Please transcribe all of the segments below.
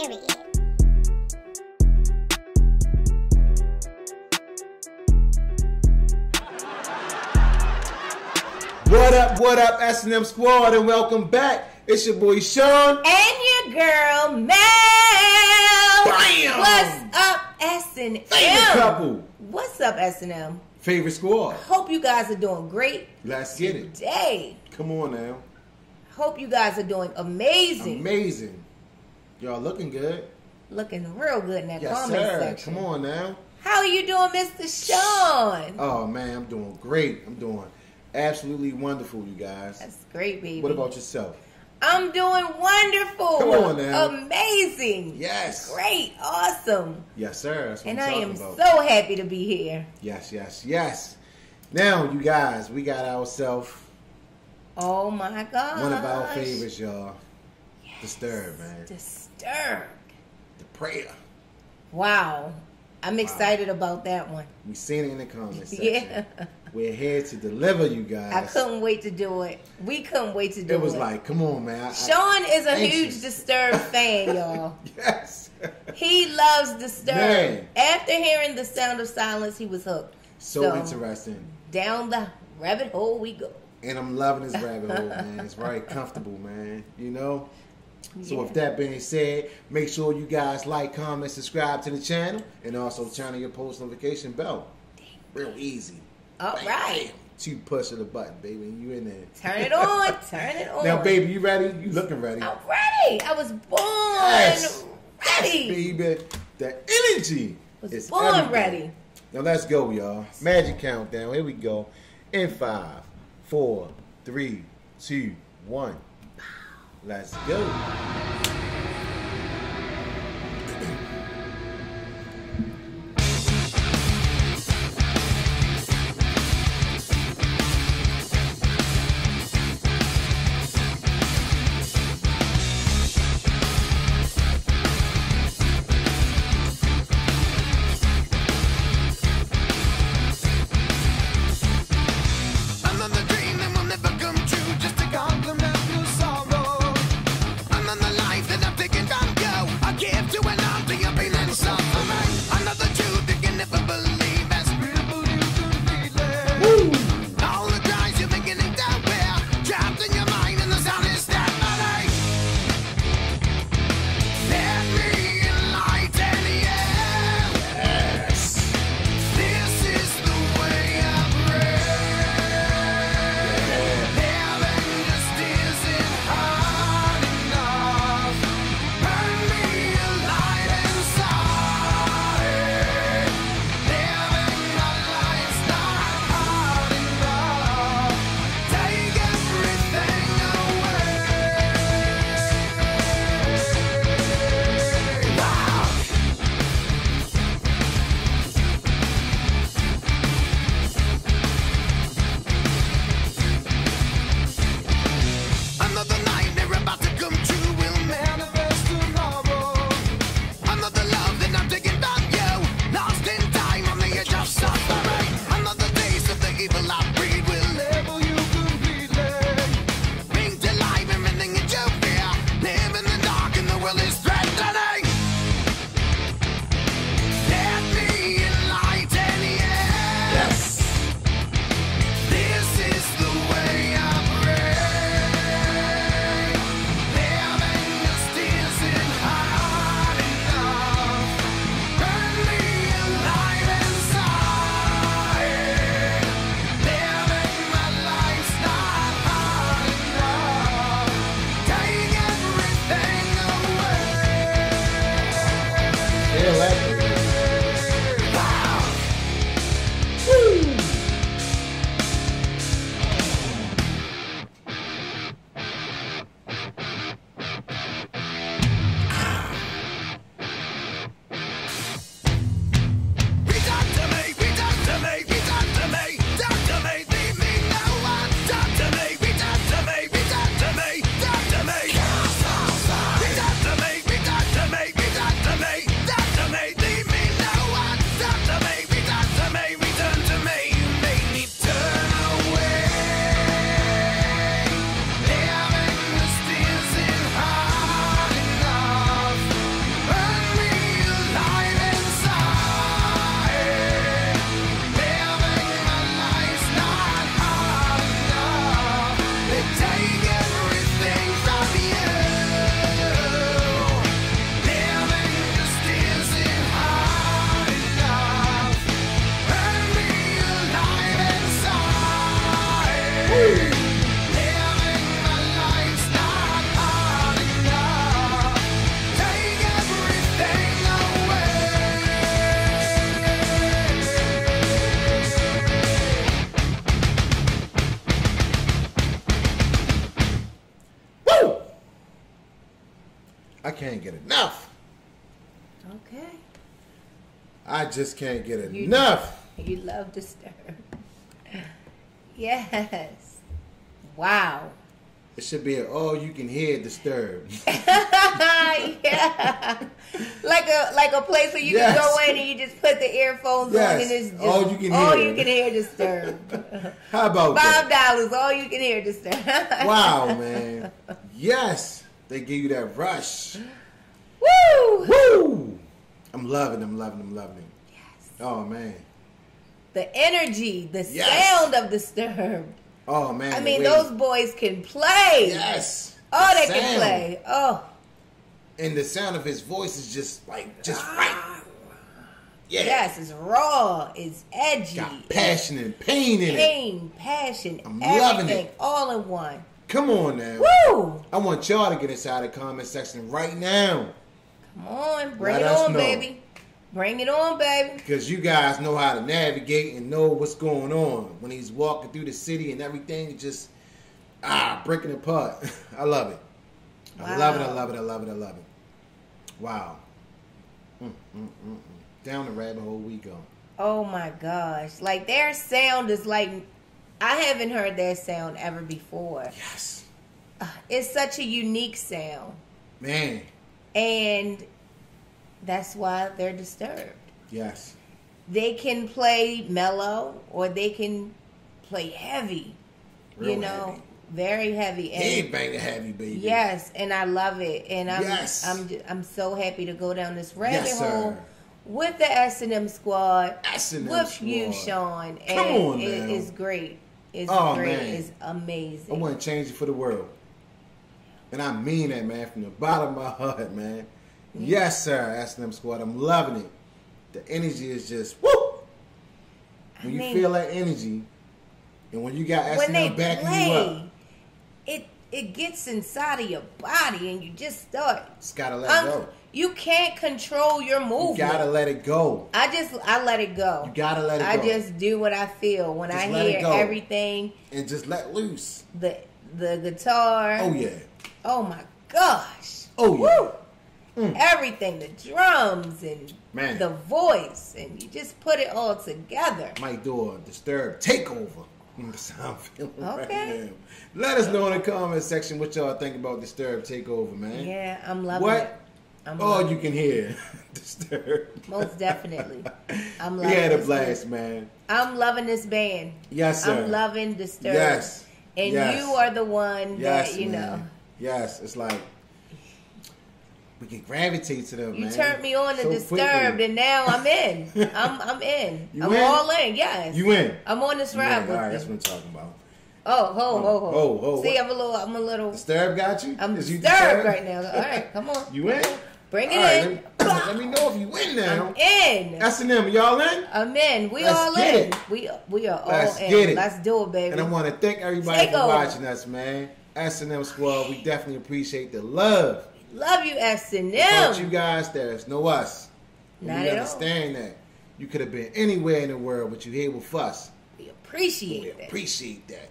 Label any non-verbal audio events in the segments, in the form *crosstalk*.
Period. What up, what up, S&M Squad, and welcome back. It's your boy Shawn. And your girl Mel. Bam! What's up, S and M? Favorite couple. What's up, S and M? Favorite squad. Hope you guys are doing great Let's get it. today. Come on now. Hope you guys are doing amazing. Amazing. Y'all looking good. Looking real good in that Yes, comment sir. section. Come on now. How are you doing, Mr. Shawn? Oh, man, I'm doing great. I'm doing absolutely wonderful, you guys. That's great, baby. What about yourself? I'm doing wonderful. Come on now. Amazing. Yes. Great. Awesome. Yes, sir. That's what And I am about. so happy to be here. Yes, yes, yes. Now, you guys, we got ourselves Oh my God. one of our favorites, y'all. Disturbed, man. Disturbed. The prayer. Wow. I'm excited about that one. We seen it in the comments *laughs* section. Yeah. We're here to deliver you guys. I couldn't wait to do it. We couldn't wait to do it. It was like, come on, man. I- Shawn is a Anxious. huge Disturbed *laughs* fan, y'all. yes. He loves Disturbed. Man. After hearing the sound of silence, he was hooked. so, So- interesting. Down the rabbit hole we go. And I'm loving this rabbit hole, man. It's very comfortable, man. You know? So Yeah. with that being said, make sure you guys like, comment, subscribe to the channel, and also turn on your post notification bell. Real easy. All Bam, right. bam. Two push of the button, baby, and you in there. Turn it on. *laughs* Turn it on. Now, baby, you ready? You looking ready? I'm ready. I was born Yes. ready. baby. The energy Was is born everything. ready. Now let's go, y'all. Magic countdown. Here we go. In five, four, three, two, one. Let's go. I can't get enough. Okay. I just can't get You- enough. You love Disturbed. Yes. Wow. It should be an all you can hear disturbed. *laughs* yeah. Like a like a place where you Yes. can go in and you just put the earphones Yes. on and it's just All you can all hear. you can hear disturbed. How about Five dollars, all you can hear disturbed. Wow, man. Yes, they give you that rush. Woo! Woo! I'm loving, I'm loving, I'm loving it. Yes. Oh man. The energy, the Yes. sound of disturbed. Oh man. I mean, those boys can play. Yes. Oh, The they can play. Oh. And the sound of his voice is just like just ah. right. Yeah. Yes, it's raw, it's edgy, Got passion and pain in it. pain, passion, I'm everything, loving it. all in one. Come on now. Woo! I want y'all to get inside the comment section right now. Come on, bring Let it on, know. baby. Bring it on, baby. Because you guys know how to navigate and know what's going on when he's walking through the city and everything just ah breaking apart. *laughs* I love it. I love it. I love it. I love it. I love it. Wow. Mm, mm, mm, mm. Down the rabbit hole we go. Oh my gosh. Like their sound is like I haven't heard that sound ever before. Yes, uh, It's such a unique sound. man. And that's why they're disturbed. Yes, They can play mellow or they can play heavy. Real you know, heavy. very heavy. And headbanger heavy baby. Yes, and I love it, and I'm Yes. I'm I'm so happy to go down this rabbit Yes, hole sir. with the S and M squad, S&M with you. Shawn. And Come on it now. is great. It's Oh, great. man. It's amazing. I want to change it for the world. And I mean that, man, from the bottom of my heart, man. Yes, sir, S&M Squad. I'm loving it. The energy is just, woo! When you mean- feel that energy, and when you got S&M backing you up, it it gets inside of your body, and you just start. just gotta let Um, it go. You can't control your You gotta let it go. I just I let it go. You gotta let it go. I go. just do what I feel when Just I hear everything. And just let loose. The the guitar. Oh, yeah. Oh my gosh. Oh, yeah. Woo! Mm. Everything, the drums and Man. the voice, and you just put it all together. Might do a disturbed takeover. I'm *laughs* feeling right Okay. now. Let us know in the comment section what y'all think about Disturbed Takeover, man. Yeah, I'm loving it. What? it. I'm Oh, loving you can hear *laughs* Disturbed. Most definitely. I'm *laughs* we loving had a this blast, band. man. I'm loving this band. Yes, sir. I'm loving Disturbed. Yes. And Yes. you are the one Yes, that, you man. know, Yes, it's like we can gravitate to them, you man. turned me on to so Disturbed, quickly. and now I'm in. *laughs* I'm I'm in. You I'm in? all in. Yes. You in? I'm on this ride with All right, that's what I'm talking about. Oh, ho, ho, ho. Oh, oh, See? I'm a little, I'm a little, Disturbed got you? I'm Is you disturbed right now. All right, come on. You in? Bring it All right, in. Let, let me know if you win now. I'm in. S and M, y'all in? I'm in. We Let's all in. it. We we are Let's all in. get it. Let's do it, baby. And I want to thank everybody Take for over. watching us, man. S and M Squad, we definitely appreciate the love. Love you, S and Without you guys, there's no us. Not we at all. understand that. You could have been anywhere in the world, but you here with us. We We appreciate it. appreciate that.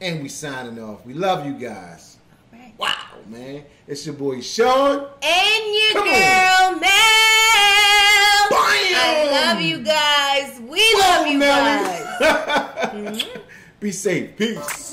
And we signing off. We love you guys. Man. It's your boy Shawn. And your Come on. girl, Mel. Bam! I love you guys. We Whoa, love you Nelly. guys. *laughs* Be safe. Peace.